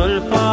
zulfa